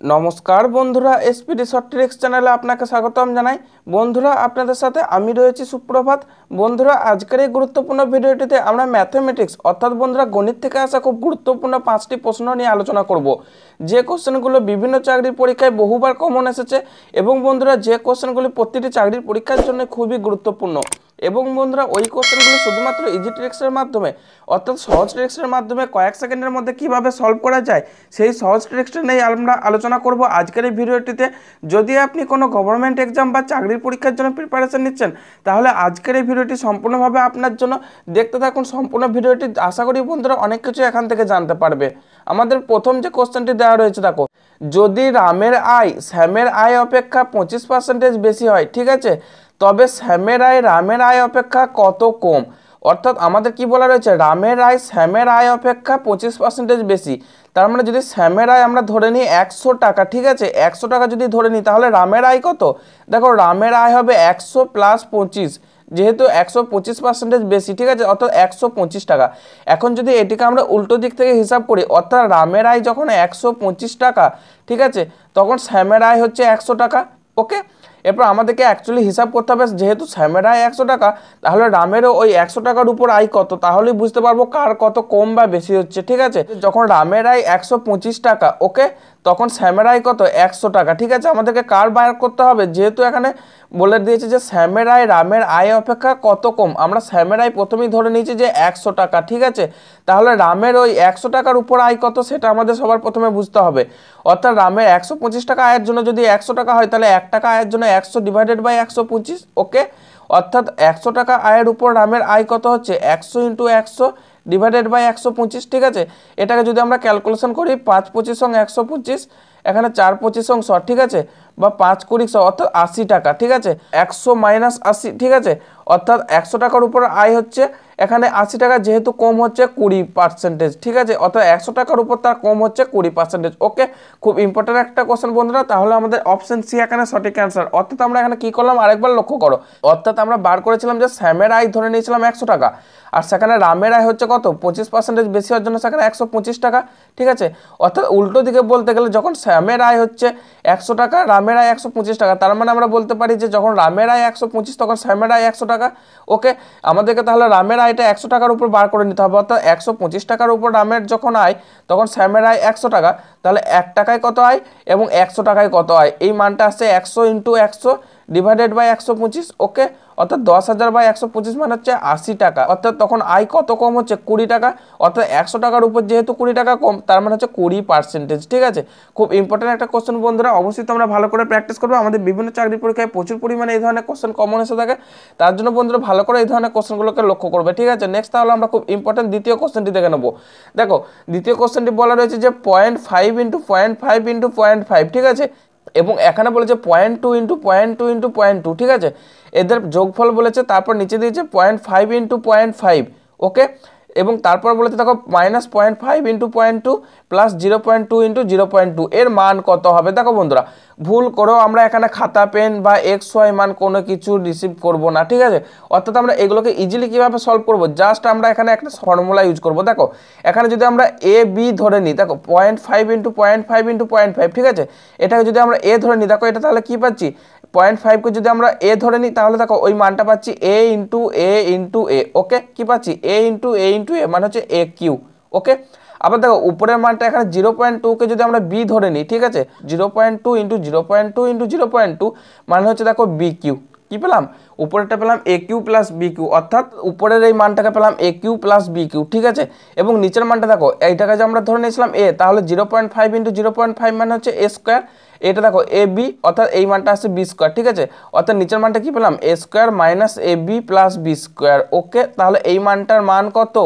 নমস্কার বন্ধুরা short tricks চ্যানেলে আপনাকে স্বাগতম জানাই। বন্ধুরা, আপনাদের সাথে আমি রয়েছি সুপ্রভাত। বন্ধুরা, আজকের এই গুরুত্বপূর্ণ ভিডিওটিতে আমরা ম্যাথমেটিক্স, অর্থাৎ বন্ধুরা, গণিত থেকে আসা খুব গুরুত্বপূর্ণ পাঁচটি প্রশ্ন নিয়ে আলোচনা করব। যে কোশ্চেনগুলো বিভিন্ন চাকরির পরীক্ষায় বহুবার কমন এসেছে এবং বন্ধুরা, যে কোশ্চেনগুলি প্রতিটি চাকরির পরীক্ষার জন্য খুবই গুরুত্বপূর্ণ। এবং বন্ধুরা, ওই কোশ্চেনগুলি শুধুমাত্র ইজি ট্রিক্সের মাধ্যমে, অর্থাৎ সহজ ট্রিক্সের মাধ্যমে কয়েক সেকেন্ডের মধ্যে কীভাবে সলভ করা যায়, সেই সহজ ট্রিক্সটা নিয়ে আমরা আলোচনা করব আজকের এই ভিডিওটিতে। যদি আপনি কোনো গভর্নমেন্ট এক্সাম বা চাকরির পরীক্ষার জন্য প্রিপারেশন নিচ্ছেন, তাহলে আজকের এই ভিডিওটি সম্পূর্ণভাবে আপনার জন্য। দেখতে থাকুন সম্পূর্ণ ভিডিওটি, আশা করি বন্ধুরা অনেক কিছু এখান থেকে জানতে পারবে। আমাদের প্রথম যে কোশ্চেনটি দেওয়া রয়েছে, দেখো, যদি রামের আয়, শ্যামের আয় অপেক্ষা পঁচিশ পার্সেন্টেজ বেশি হয়, ঠিক আছে? তবে শ্যামের আয় রামের আয় অপেক্ষা কত কম? অর্থাৎ আমাদের কি বলা রয়েছে? রামের আয় শ্যামের আয় অপেক্ষা পঁচিশ পার্সেন্টেজ বেশি। তার মানে যদি শ্যামের আয় আমরা ধরে নিই একশো টাকা, ঠিক আছে? একশো টাকা যদি ধরে নিই, তাহলে রামের আয় কত? দেখো রামের আয় হবে একশো প্লাস পঁচিশ, যেহেতু একশো পঁচিশ পার্সেন্টেজ বেশি, ঠিক আছে? অর্থাৎ একশো পঁচিশ টাকা। এখন যদি এটিকে আমরা উল্টো দিক থেকে হিসাব করি, অর্থাৎ রামের আয় যখন একশো পঁচিশ টাকা, ঠিক আছে? তখন শ্যামের আয় হচ্ছে একশো টাকা ওকে এরপর আমাদেরকে অ্যাকচুয়ালি হিসাব করতে হবে, যেহেতু শ্যামের আয় একশো টাকা, তাহলে রামেরও ওই একশো টাকার উপর আয় কত? তাহলেই বুঝতে পারব কার কত কম বা বেশি হচ্ছে, ঠিক আছে? যখন রামের আয় একশো পঁচিশ টাকা ওকে তখন শ্যামের আয় কত? একশো টাকা। ঠিক আছে, আমাদেরকে কার বাইর করতে হবে? যেহেতু এখানে বলে দিয়েছে যে শ্যামের আয় রামের আয় অপেক্ষা কত কম, আমরা শ্যামের আয় প্রথমেই ধরে নিয়েছি যে একশো টাকা। ঠিক আছে? তাহলে রামের ওই একশো টাকার উপর আয় কত সেটা আমাদের সবার প্রথমে বুঝতে হবে। অর্থাৎ রামের একশো পঁচিশ টাকা আয়ের জন্য যদি একশো টাকা হয়, তাহলে এক টাকা আয়ের জন্য একশো ডিভাইডেড বাই একশো পঁচিশ ওকে অর্থাৎ একশো টাকা আয়ের উপর রামের আয় কত হচ্ছে? একশো ইন্টু একশো ডিভাইডেড বাই একশো পঁচিশ, ঠিক আছে? এটাকে যদি আমরা ক্যালকুলেশন করি, পাঁচ পঁচিশ সঙ্গে একশো পঁচিশ, এখানে চার পঁচিশ অংশ ঠিক আছে? বা পাঁচ কুড়ি অর্থাৎ আশি টাকা, ঠিক আছে? একশো মাইনাস আশি, ঠিক আছে? অর্থাৎ একশো টাকার উপর আয় হচ্ছে, এখানে আশি টাকা যেহেতু কম হচ্ছে কুড়ি পার্সেন্টেজ ঠিক আছে? অর্থাৎ একশো টাকার উপর তার কম হচ্ছে কুড়ি পার্সেন্টেজ ওকে খুব ইম্পর্টেন্ট একটা কোশ্চেন বন্ধুরা, তাহলে আমাদের অপশন সি এখানে সঠিক অ্যান্সার অর্থাৎ আমরা এখানে কি করলাম? আরেকবার লক্ষ্য করো। অর্থাৎ আমরা বার করেছিলাম যে স্যামের আয় ধরে নিয়েছিলাম একশো টাকা। আর সেখানে রামের আয় হচ্ছে কত? পঁচিশ পার্সেন্টেজ বেশি হওয়ার জন্য সেখানে একশো পঁচিশ টাকা, ঠিক আছে? অর্থাৎ উল্টো দিকে বলতে গেলে যখন শ্যামের আয় হচ্ছে একশো টাকা, রামের আয় একশো পঁচিশ টাকা, তার মানে আমরা বলতে পারি যে যখন রামের আয় একশো পঁচিশ, তখন শ্যামের আয় একশো টাকা ওকে, আমাদেরকে তাহলে রামের আয়টা একশো টাকার উপর বার করে নিতে হবে, অর্থাৎ একশো পঁচিশ টাকার উপর রামের যখন আয়, তখন শ্যামের আয় একশো টাকা। তাহলে এক টাকায় কত আয় এবং একশো টাকায় কত আয়? এই মানটা আসছে একশো ইন্টু একশো ডিভাইডেড বাই একশো পঁচিশ ওকে অর্থাৎ দশ হাজার বাই একশো পঁচিশ মানে হচ্ছে আশি টাকা। অর্থাৎ তখন আয় কত কম হচ্ছে? কুড়ি টাকা। অর্থাৎ একশো টাকার উপর যেহেতু কুড়ি টাকা কম, তার মানে হচ্ছে কুড়ি পার্সেন্টেজ ঠিক আছে? খুব ইম্পর্টেন্ট একটা কোশ্চেন বন্ধুরা, অবশ্যই তোমরা ভালো করে প্র্যাকটিস করবে। আমাদের বিভিন্ন চাকরি পরীক্ষায় প্রচুর পরিমাণে এই ধরনের কোশ্চেন কমন এসে থাকে। তার জন্য বন্ধুরা ভালো করে এই ধরনের কোশ্চেনগুলোকে লক্ষ্য করবে, ঠিক আছে? নেক্সট তাহলে আমরা খুব ইম্পর্টেন্ট দ্বিতীয় কোশ্চেনটি দেখে নেব। দেখো, দ্বিতীয় কোশ্চেনটি বলা রয়েছে যে point five into point five into point five ঠিক আছে? এবং এখানে বলেছে point two into point two into point two ঠিক আছে? এদের যোগফল বলেছে, তারপর নিচে দিয়েছে point five into point five okay এবং তারপর বলেছে, দেখো minus point five into point two plus zero point two into zero point two এর মান কত হবে? দেখো বন্ধুরা, ভুল করেও আমরা এখানে খাতা পেন বা এক্স ওয়াই মান কোনো কিছু রিসিভ করব না, ঠিক আছে? অর্থাৎ আমরা এগুলোকে ইজিলি কীভাবে সলভ করব? জাস্ট আমরা এখানে একটা ফর্মুলা ইউজ করব, দেখো? এখানে যদি আমরা এ বি ধরে নিই, দেখো point five into point five into point five ঠিক আছে? এটাকে যদি আমরা এ ধরে নিই, দেখো, এটা তাহলে কী পাচ্ছি? পয়েন্ট ফাইভকে যদি আমরা এ ধরে নিই, তাহলে দেখো ওই মানটা পাচ্ছি এ ইন্টু এ ইন্টু এ ওকে কী পাচ্ছি? এ ইন্টু এ ইন্টু এ মানে হচ্ছে এ কিউ ওকে আবার দেখো, উপরের মানটা এখানে জিরো পয়েন্ট টুকে যদি আমরা বি ধরে নিই, ঠিক আছে? Zero point two into zero point two into zero point two মানে হচ্ছে দেখো বি কিউ কী পেলাম? উপরেরটা পেলাম A cube plus B cube অর্থাৎ উপরের এই মানটাকে পেলাম A cube plus B cube ঠিক আছে? এবং নিচের মানটা দেখো, এইটাকে যে আমরা ধরে নিয়েছিলাম এ তাহলে zero point five into zero point five মানে হচ্ছে এ স্কোয়ার এটা দেখো এ বি অর্থাৎ এই মানটা আসছে বি স্কোয়ার ঠিক আছে? অর্থাৎ নিচের মানটা কি পেলাম? A square minus A B plus B square okay তাহলে এই মানটার মান কত?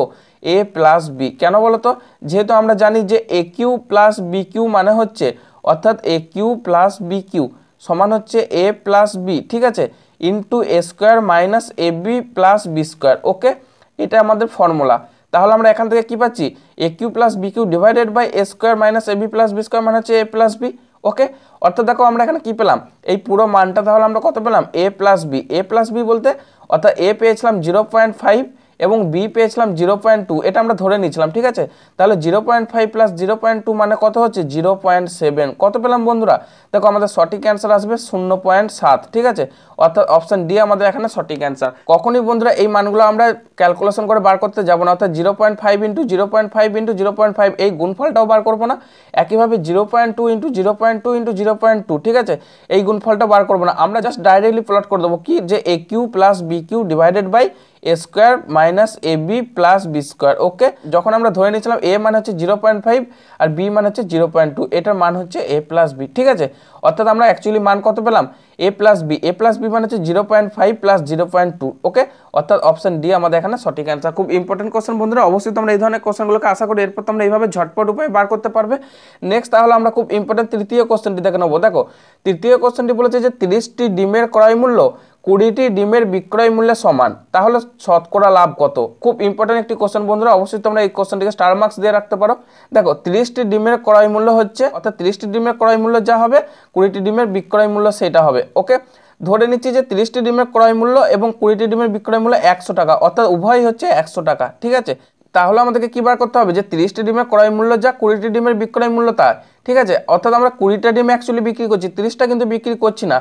এ প্লাস বি কেন বলো তো? যেহেতু আমরা জানি যে A cube plus B cube মানে হচ্ছে, অর্থাৎ A cube plus B cube সমান হচ্ছে এ প্লাস বি ঠিক আছে? Into A square minus A B plus B square okay এটা আমাদের ফর্মুলা তাহলে আমরা এখান থেকে কি পাচ্ছি? A cube plus B cube divided by A square minus A B plus B square মানে হচ্ছে এ প্লাস বি ওকে অর্থাৎ দেখো আমরা এখানে কি পেলাম? এই পুরো মানটা তাহলে আমরা কত পেলাম? A plus B A plus B বলতে অর্থাৎ এ পেয়েছিলাম জিরো পয়েন্ট ফাইভ এবং বি পেয়েছিলাম জিরো পয়েন্ট টু এটা আমরা ধরে নিয়েছিলাম ঠিক আছে তাহলে zero point five plus zero point two মানে কত হচ্ছে জিরো পয়েন্ট সেভেন কত পেলাম বন্ধুরা দেখো আমাদের সঠিক অ্যান্সার আসবে শূন্য পয়েন্ট সাত ঠিক আছে অর্থাৎ অপশান ডি আমাদের এখানে সঠিক অ্যান্সার কখনই বন্ধুরা এই মানগুলো আমরা ক্যালকুলেশন করে বার করতে যাব না অর্থাৎ zero point five into zero point five into zero point five এই গুণফলটাও বার করব না একইভাবে zero point two into zero point two into zero point two ঠিক আছে এই গুণফলটা বার করব না আমরা জাস্ট ডাইরেক্টলি প্লট করে দেবো কি যে A cube plus B cube divided by A square minus A B plus B square, okay? যখন আমরা ধরে নিয়েছিলাম এ মানে হচ্ছে জিরো পয়েন্ট ফাইভ আর বি মানে হচ্ছে জিরো পয়েন্ট টু, এটার মান হচ্ছে এ প্লাস বি, ঠিক আছে? অর্থাৎ আমরা অ্যাকচুয়ালি মান কত পেলাম? A plus B, A plus B মানে হচ্ছে zero point five plus zero point two, okay? অর্থাৎ অপশন ডি আমাদের এখানে সঠিক অ্যান্সার খুব ইম্পর্টেন্ট কোশ্চেন বন্ধুরা, অবশ্যই তোমরা এই ধরনের কোশ্চেনগুলোকে আশা করি এরপর তোমরা এইভাবে ঝটপট উপায়ে বার করতে পারবে। নেক্সট তাহলে আমরা খুব ইম্পর্টেন্ট তৃতীয় কোশ্চেনটি দেখে নেব। দেখো, তৃতীয় কোশ্চেনটি বলেছে যে তিরিশটি ডিমের ক্রয় মূল্য কুড়িটি ডিমের বিক্রয় মূল্যে সমান, তাহলে শতকরা লাভ কত? খুব ইম্পর্টেন্ট একটি কোশ্চেন বন্ধুরা, অবশ্যই তোমরা এই কোশ্চেনটিকে স্টার মার্কস দিয়ে রাখতে পারো। দেখো, তিরিশটি ডিমের ক্রয় মূল্য হচ্ছে, অর্থাৎ তিরিশটি ডিমের ক্রয় মূল্য যা হবে, কুড়িটি ডিমের বিক্রয় মূল্য সেটা হবে ওকে ধরে নিচ্ছি যে তিরিশটি ডিমের ক্রয় মূল্য এবং কুড়িটি ডিমের বিক্রয় মূল্য একশো টাকা, অর্থাৎ উভয়ই হচ্ছে একশো টাকা, ঠিক আছে? তাহলে আমাদেরকে কী বার করতে হবে? যে তিরিশটি ডিমের ক্রয় মূল্য যা কুড়িটি ডিমের বিক্রয় মূল্য তা ঠিক আছে? অর্থাৎ আমরা কুড়িটা ডিম অ্যাকচুয়ালি বিক্রি করছি, তিরিশটা কিন্তু বিক্রি করছি না।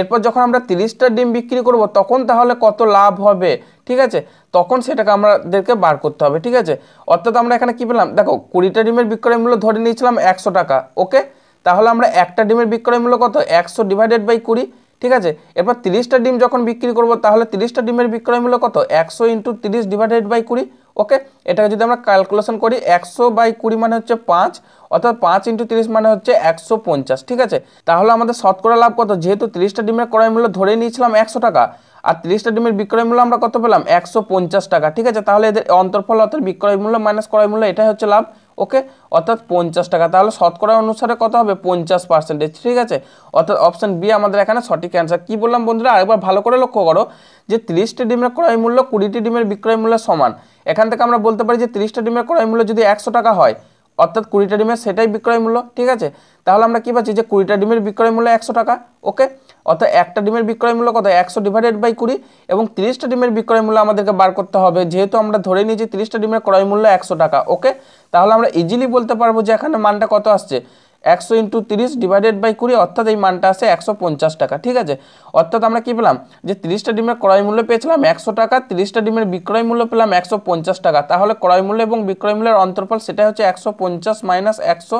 এরপর যখন আমরা তিরিশটা ডিম বিক্রি করব, তখন তাহলে কত লাভ হবে? ঠিক আছে? তখন সেটাকে আমাদেরকে বার করতে হবে, ঠিক আছে? অর্থাৎ আমরা এখানে কি পেলাম? দেখো, কুড়িটা ডিমের বিক্রয় মূল্য ধরে নিয়েছিলাম একশো টাকা, ওকে? তাহলে আমরা একটা ডিমের বিক্রয় মূল্য কত? একশো ডিভাইডেড বাই কুড়ি, ঠিক আছে? এরপর তিরিশটা ডিম যখন বিক্রি করব, তাহলে তিরিশটা ডিমের বিক্রয় মূল্য কত? একশো ইন্টু তিরিশ ডিভাইডেড বাই কুড়ি ওকে এটাকে যদি আমরা ক্যালকুলেশন করি, একশো বাই কুড়ি মানে হচ্ছে পাঁচ, অর্থাৎ পাঁচ ইন্টু তিরিশ মানে হচ্ছে একশো পঞ্চাশ, ঠিক আছে? তাহলে আমাদের শতকরা লাভ কত? যেহেতু তিরিশটা ডিমের ক্রয় মূল্য ধরে নিয়েছিলাম একশো টাকা, আর তিরিশটা ডিমের বিক্রয় মূল্য আমরা কত পেলাম? একশো পঞ্চাশ টাকা, ঠিক আছে? তাহলে এদের অন্তর্ফল অর্থাৎ বিক্রয় মূল্য মাইনাস ক্রয় মূল্য, এটাই হচ্ছে লাভ। ওকে? অর্থাৎ পঞ্চাশ টাকা। তাহলে শতকরা অনুসারে কত হবে? পঞ্চাশ পার্সেন্টেজ ঠিক আছে? অর্থাৎ অপশন বি আমাদের এখানে সঠিক অ্যান্সার কি বললাম বন্ধুরা? আরেকবার ভালো করে লক্ষ্য করো যে তিরিশটি ডিমের ক্রয় মূল্য কুড়িটি ডিমের বিক্রয় মূল্য সমান। এখান থেকে আমরা বলতে পারি যে তিরিশটা ডিমের ক্রয় মূল্য যদি একশো টাকা হয়, অর্থাৎ কুড়িটা ডিমের সেটাই বিক্রয় মূল্য। ঠিক আছে? তাহলে আমরা কি পাচ্ছি যে কুড়িটা ডিমের বিক্রয় মূল্য একশো টাকা। ওকে? অর্থাৎ একটা ডিমের বিক্রয় মূল্য কত? একশো ডিভাইডেড বাই কুড়ি এবং তিরিশটা ডিমের বিক্রয় মূল্য আমাদেরকে বার করতে হবে। যেহেতু আমরা ধরে নিয়েছি তিরিশটা ডিমের ক্রয় মূল্য একশো টাকা ওকে তাহলে আমরা ইজিলি বলতে পারব যে এখানে মানটা কত আসছে? একশো ইন্টু তিরিশ ডিভাইডেড বাই কুড়ি, অর্থাৎ এই মানটা আসে একশো পঞ্চাশ টাকা, ঠিক আছে? অর্থাৎ আমরা কি পেলাম? যে তিরিশটা ডিমের ক্রয় মূল্য পেয়েছিলাম একশো টাকা, তিরিশটা ডিমের বিক্রয় মূল্য পেলাম একশো পঞ্চাশ টাকা। তাহলে ক্রয় মূল্য এবং বিক্রয় মূল্যের অন্তর্ফল সেটা হচ্ছে একশো পঞ্চাশ মাইনাস একশো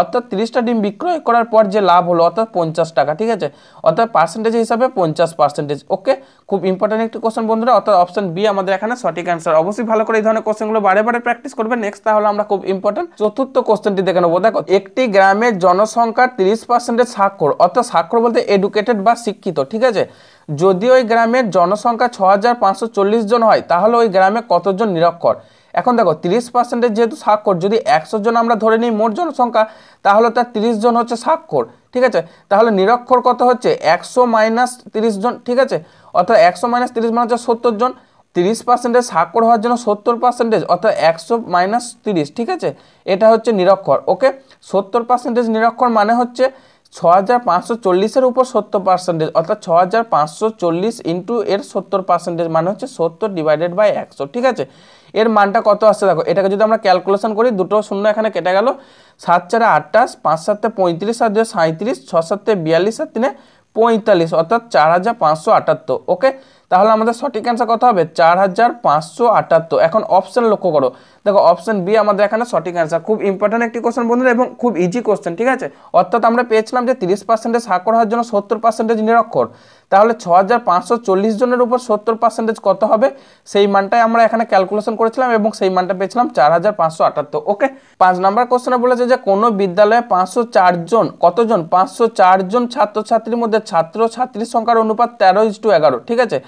অর্থাৎ তিরিশটা ডিম বিক্রয় করার পর যে লাভ হলো, অর্থাৎ পঞ্চাশ টাকা, ঠিক আছে? অর্থাৎ পার্সেন্টেজ হিসাবে পঞ্চাশ পার্সেন্টেজ ওকে খুব ইম্পর্টেন্ট একটি কোশ্চেন বন্ধুরা, অর্থাৎ অপশন বি আমাদের এখানে সঠিক অ্যান্সার অবশ্যই ভালো করে এই ধরনের কোশ্চেনগুলো বারে বারে প্র্যাকটিস করবে। নেক্সট তাহলে আমরা খুব ইম্পর্টেন্ট চতুর্থ কোশ্চেনটি দেখে নেব। দেখো, একটি গ্রামের জনসংখ্যার তিরিশ পার্সেন্টেজ স্বাক্ষর, অর্থাৎ স্বাক্ষর বলতে এডুকেটেড বা শিক্ষিত, ঠিক আছে? যদি ওই গ্রামের জনসংখ্যা ছ জন হয়, তাহলে ওই গ্রামে কতজন নিরক্ষর? এখন দেখো, তিরিশ পার্সেন্টের যেহেতু স্বাক্ষর, যদি একশো জন আমরা ধরে নিই মোট জনসংখ্যা, তাহলে তার তিরিশ জন হচ্ছে স্বাক্ষর, ঠিক আছে? তাহলে নিরক্ষর কত হচ্ছে? একশো মাইনাস তিরিশ জন, ঠিক আছে? অর্থাৎ একশো মাইনাস তিরিশ মানে হচ্ছে সত্তর জন। তিরিশ পার্সেন্টেজ স্বাক্ষর হওয়ার জন্য সত্তর পার্সেন্টেজ অর্থাৎ একশো মাইনাস তিরিশ, ঠিক আছে? এটা হচ্ছে নিরক্ষর, ওকে? সত্তর পার্সেন্টেজ নিরক্ষর মানে হচ্ছে ছ হাজার পাঁচশো চল্লিশের উপর সত্তর পার্সেন্টেজ অর্থাৎ ছ হাজার পাঁচশো চল্লিশ ইন্টু এর সত্তর পার্সেন্টেজ মানে হচ্ছে সত্তর ডিভাইডেড বাই একশো, ঠিক আছে? এর মানটা কত আসছে দেখো, এটাকে যদি আমরা ক্যালকুলেশন করি, দুটো শূন্য এখানে কেটে গেল, সাত চারে আটাশ পাঁচ সাতে পঁয়ত্রিশ, সাত দুই সাঁত্রিশ ছ সাতে বিয়াল্লিশ আর তিনে পঁয়তাল্লিশ, অর্থাৎ চার হাজার পাঁচশো আটাত্তর, ওকে? তাহলে আমাদের সঠিক অ্যান্সার কত হবে? চার হাজার পাঁচশো আটাত্তর। এখন অপশন লক্ষ্য করো। দেখো অপশন বি আমাদের এখানে সঠিক অ্যান্সার খুব ইম্পর্টেন্ট একটি কোশ্চেন বন্ধুরা, এবং খুব ইজি কোশ্চেন ঠিক আছে? অর্থাৎ আমরা পেয়েছিলাম যে তিরিশ পার্সেন্টেজ স্বাক্ষর হওয়ার জন্য সত্তর পার্সেন্টেজ নিরক্ষর তাহলে ছ জনের উপর সত্তর পার্সেন্টেজ কত হবে? সেই মানটাই আমরা এখানে ক্যালকুলেশন করেছিলাম এবং সেই মানটা পেয়েছিলাম চার হাজার পাঁচশো আটাত্তর। ওকে পাঁচ নাম্বার কোশ্চেনে বলেছে যে কোনো বিদ্যালয়ে পাঁচশো চারজন কতজন? পাঁচশো চারজন ছাত্রছাত্রীর মধ্যে ছাত্র ছাত্রীর সংখ্যার অনুপাত তেরো ইস টু এগারো, ঠিক আছে?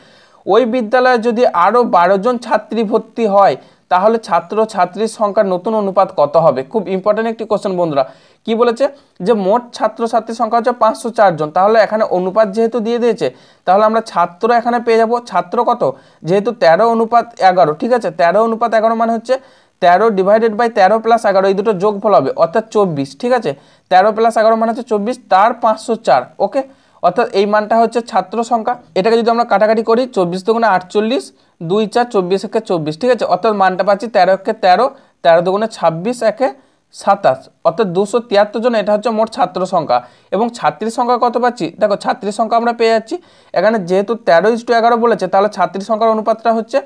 ওই বিদ্যালয়ে যদি আরও বারো জন ছাত্রী ভর্তি হয় তাহলে ছাত্র ছাত্রীর সংখ্যার নতুন অনুপাত কত হবে? খুব ইম্পর্টেন্ট একটি কোশ্চেন বন্ধুরা। কি বলেছে? যে মোট ছাত্র ছাত্রীর সংখ্যা হচ্ছে পাঁচশো চারজন তাহলে এখানে অনুপাত যেহেতু দিয়ে দিয়েছে, তাহলে আমরা ছাত্র এখানে পেয়ে যাব। ছাত্র কত? যেহেতু তেরো অনুপাত এগারো, ঠিক আছে? তেরো অনুপাত এগারো মানে হচ্ছে তেরো ডিভাইডেড বাই তেরো প্লাস এগারো, এই দুটো যোগফল হবে, অর্থাৎ চব্বিশ, ঠিক আছে? তেরো প্লাস এগারো মানে হচ্ছে চব্বিশ, তার পাঁচশো চার ওকে অর্থাৎ এই মানটা হচ্ছে ছাত্র সংখ্যা। এটাকে যদি আমরা কাটাকাটি করি, চব্বিশ দুগুণে আটচল্লিশ, দুই চার, চব্বিশ একে চব্বিশ, ঠিক আছে? অর্থাৎ মানটা পাচ্ছি তেরো একে তেরো তেরো দুগুণে ছাব্বিশ একে সাতাশ। অর্থাৎ দুশো তিয়াত্তর জন, এটা হচ্ছে মোট ছাত্র সংখ্যা। এবং ছাত্রীর সংখ্যা কত পাচ্ছি? দেখো, ছাত্রীর সংখ্যা আমরা পেয়ে যাচ্ছি। এখানে যেহেতু তেরো ইস টু এগারো বলেছে, তাহলে ছাত্রীর সংখ্যার অনুপাতটা হচ্ছে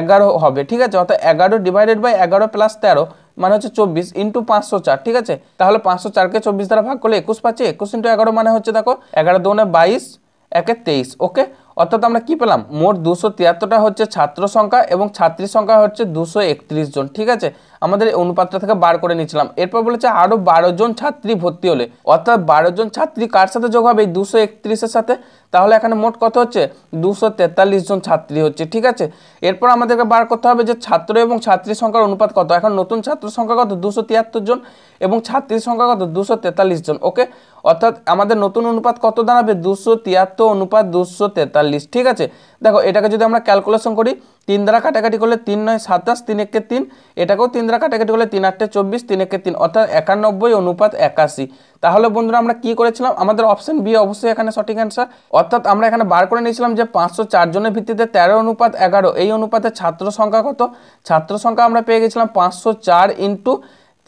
এগারো হবে, ঠিক আছে? অর্থাৎ এগারো ডিভাইডেড বাই এগারো প্লাস তেরো মানে হচ্ছে চব্বিশ ইন্টু পাঁচশো চার, ঠিক আছে? তাহলে পাঁচশো চারকে চব্বিশ দ্বারা ভাগ করলে একুশ পাচ্ছি, একুশ ইন্টু এগারো মানে হচ্ছে দেখো, এগারো দুনে বাইশ, একে তেইশ ওকে অর্থাৎ আমরা কি পেলাম? মোট দুশো তিয়াত্তরটা হচ্ছে ছাত্র সংখ্যা এবং ছাত্রী সংখ্যা হচ্ছে দুশো একত্রিশ জন, ঠিক আছে? আমাদের অনুপাতটা থেকে বার করে নিয়েছিলাম। এরপর বলেছে আরও বারো জন ছাত্রী ভর্তি হলে। অর্থাৎ বারো জন ছাত্রী কার সাথে যোগ হবে? এই দুশো একত্রিশের সাথে। তাহলে এখানে মোট কত হচ্ছে? দুশো তেতাল্লিশ জন ছাত্রী হচ্ছে, ঠিক আছে? এরপর আমাদেরকে বার করতে হবে যে ছাত্র এবং ছাত্রীর সংখ্যার অনুপাত কত? এখন নতুন ছাত্র সংখ্যা কত? দুশো তিয়াত্তর জন এবং ছাত্রীর সংখ্যা কত? দুশো তেতাল্লিশ জন, ওকে? অর্থাৎ আমাদের নতুন অনুপাত কত দাঁড়াবে? দুশো তিয়াত্তর অনুপাত দুশো তেতাল্লিশ, ঠিক আছে? দেখো এটাকে যদি আমরা ক্যালকুলেশন করি তিন দ্বারা কাটাকাটি করলে তিন নয়, সাতাশ, তিন একে তিন, এটাকেও তিন দ্বারা কাটাকাটি করলে তিন আটটে চব্বিশ, তিন একে তিন, অর্থাৎ একানব্বই অনুপাত একাশি। তাহলে বন্ধুরা আমরা কি করেছিলাম? আমাদের অপশন বি অবশ্যই এখানে সঠিক অ্যান্সার অর্থাৎ আমরা এখানে বার করে নিয়েছিলাম যে পাঁচশো জনের ভিত্তিতে তেরো অনুপাত এগারো, এই অনুপাতে ছাত্র সংখ্যা কত? ছাত্র সংখ্যা আমরা পেয়ে গেছিলাম পাঁচশো চার ইন্টু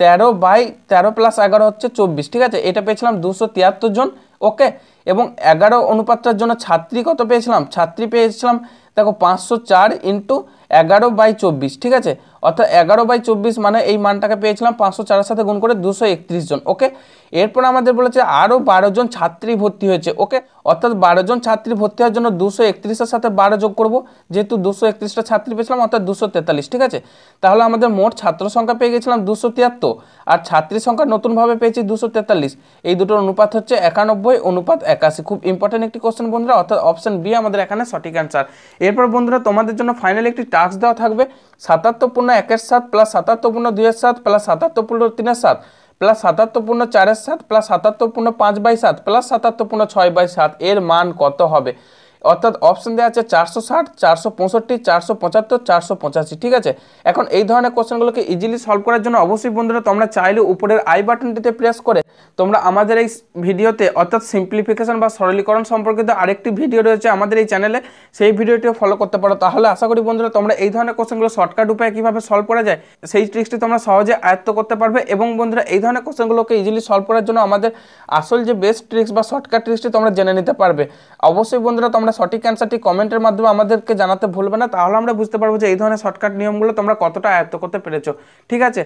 তেরো বাই তেরো প্লাস এগারো হচ্ছে চব্বিশ, ঠিক আছে? এটা পেয়েছিলাম দুশো তিয়াত্তর জন ওকে এবং এগারো অনুপাতটার জন্য ছাত্রী কত পেয়েছিলাম? ছাত্রী পেয়েছিলাম দেখো পাঁচশো চার ইন্টু এগারো বাই চব্বিশ ঠিক আছে? অর্থাৎ এগারো বাই চব্বিশ মানে এই মানটাকে পেয়েছিলাম পাঁচশো চারের সাথে গুণ করে দুশো একত্রিশ জন ওকে এরপর আমাদের বলেছে আরও বারো জন ছাত্রী ভর্তি হয়েছে ওকে অর্থাৎ বারো জন ছাত্রী ভর্তি হওয়ার জন্য দুশো একত্রিশের সাথে বারো যোগ করব, যেহেতু দুশো একত্রিশটা ছাত্রী পেয়েছিলাম, অর্থাৎ দুশো তেতাল্লিশ, ঠিক আছে? তাহলে আমাদের মোট ছাত্র সংখ্যা পেয়ে গেছিলাম দুশো তিয়াত্তর, আর ছাত্রী সংখ্যা নতুনভাবে পেয়েছি দুশো তেতাল্লিশ। এই দুটোর অনুপাত হচ্ছে একানব্বই, অনুপাত একাশি। খুব ইম্পর্টেন্ট একটি কোশ্চেন বন্ধুরা, অর্থাৎ অপশন বি আমাদের এখানে সঠিক অ্যান্সার এরপর বন্ধুরা, তোমাদের জন্য ফাইনালি একটি টাস্ক দেওয়া থাকবে, সাতাত্তর পূর্ণ একের সাত প্লাস সাতাত্তর পূর্ণ দুইয়ের সাত প্লাস সাতাত্তর পূর্ণ তিনের সাত প্লাস সাতাত্তর পূর্ণ চারের সাত প্লাস সাতাত্তর পূর্ণ পাঁচ বাই সাত প্লাস সাতাত্তর পূর্ণ ছয় বাই সাত এর মান কত হবে? অর্থাৎ অপশন দেওয়া আছে চারশো ষাট, চারশো পঁয়ষট্টি, চারশো পঁচাত্তর, চারশো পঁচাশি, ঠিক আছে? এখন এই ধরনের কোশ্চেনগুলোকে ইজিলি সলভ করার জন্য অবশ্যই বন্ধুরা তোমরা চাইলে উপরের আই বাটনটিতে প্রেস করে তোমরা আমাদের এই ভিডিওতে, অর্থাৎ সিম্পলিফিকেশন বা সরলীকরণ সম্পর্কিত আরেকটি ভিডিও রয়েছে আমাদের এই চ্যানেলে সেই ভিডিওটিও ফলো করতে পারো। তাহলে আশা করি বন্ধুরা তোমরা এই ধরনের কোশ্চেনগুলো শর্টকাট উপায়ে কীভাবে সলভ করা যায়, সেই ট্রিক্সটি তোমরা সহজে আয়ত্ত করতে পারবে এবং বন্ধুরা এই ধরনের কোশ্চেনগুলোকে ইজিলি সলভ করার জন্য আমাদের আসল যে বেস্ট ট্রিক্স বা শর্টকাট ট্রিক্সটি তোমরা জেনে নিতে পারবে। অবশ্যই বন্ধুরা তোমরা সঠিক অ্যান্সারটি কমেন্টের মাধ্যমে আমাদেরকে জানাতে ভুলবে না, তাহলে আমরা বুঝতে পারব যে এই ধরনের শর্টকাট নিয়মগুলো তোমরা কতটা আয়ত্ত করতে পেরেছ। ঠিক আছে?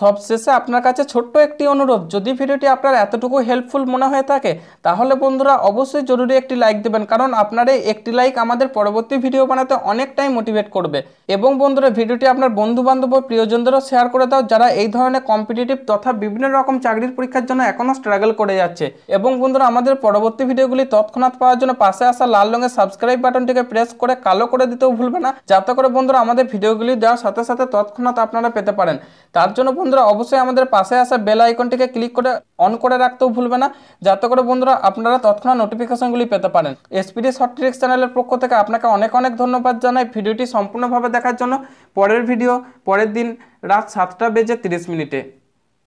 সবশেষে আপনার কাছে ছোট্ট একটি অনুরোধ, যদি ভিডিওটি আপনার এতটুকু হেল্পফুল মনে হয়ে থাকে, তাহলে বন্ধুরা অবশ্যই জরুরি একটি লাইক দেবেন, কারণ আপনার এই একটি লাইক আমাদের পরবর্তী ভিডিও বানাতে অনেকটাই মোটিভেট করবে। এবং বন্ধুরা, ভিডিওটি আপনার বন্ধু বান্ধব ও প্রিয়জনদেরও শেয়ার করে দাও, যারা এই ধরনের কম্পিটিটিভ তথা বিভিন্ন রকম চাকরির পরীক্ষার জন্য এখনও স্ট্রাগল করে যাচ্ছে। এবং বন্ধুরা, আমাদের পরবর্তী ভিডিওগুলি তৎক্ষণাৎ পাওয়ার জন্য পাশে আসা লাল রঙের সাবস্ক্রাইব বাটনটিকে প্রেস করে কালো করে দিতেও ভুলবে না। যাতে করে বন্ধুরা, আমাদের ভিডিওগুলি দেওয়ার সাথে সাথে তৎক্ষণাৎ আপনারা পেতে পারেন। তার জন্য বন্ধুরা, অবশ্যই আমাদের পাশে আসা বেল আইকনটিকে ক্লিক করে অন করে রাখতেও ভুলবে না। যাতে করে বন্ধুরা আপনারা তৎক্ষণাৎ নোটিফিকেশনগুলি পেতে পারেন। এসপিডি শর্ট ট্রিক্স চ্যানেলের পক্ষ থেকে আপনাকে অনেক অনেক ধন্যবাদ জানাই ভিডিওটি সম্পূর্ণভাবে দেখার জন্য। পরের ভিডিও পরের দিন রাত সাতটা বেজে তিরিশ মিনিটে।